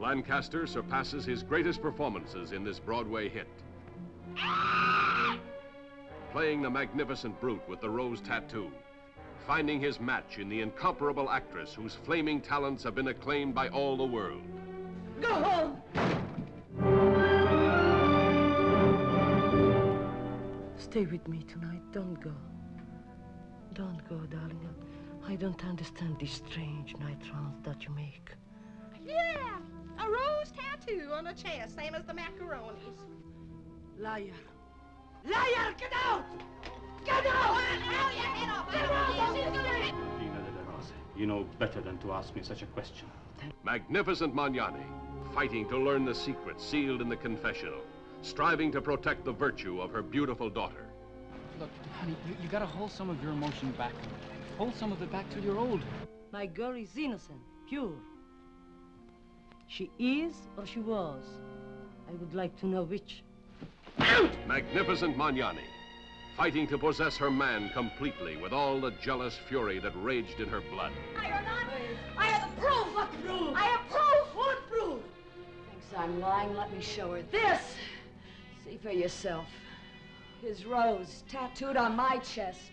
Lancaster surpasses his greatest performances in this Broadway hit. Playing the magnificent brute with the rose tattoo, finding his match in the incomparable actress whose flaming talents have been acclaimed by all the world. Go home! Stay with me tonight. Don't go. Don't go, darling. I don't understand these strange night rounds that you make. Yeah, a rose tattoo on a chest, same as the macaronis. Liar. Liar, get out! Get out! Get out! Dina de la Rose, you know better than to ask me such a question. Magnificent Magnani, fighting to learn the secret sealed in the confessional, striving to protect the virtue of her beautiful daughter. Look, honey, you, you gotta hold some of your emotion back. Hold some of it back till you're older. My girl is innocent, pure. She is or she was. I would like to know which. Magnificent Magnani, fighting to possess her man completely with all the jealous fury that raged in her blood. I are not. I have the proof. What proof? I have proof. What proof? Thinks I'm lying. Let me show her this. See for yourself. His rose tattooed on my chest.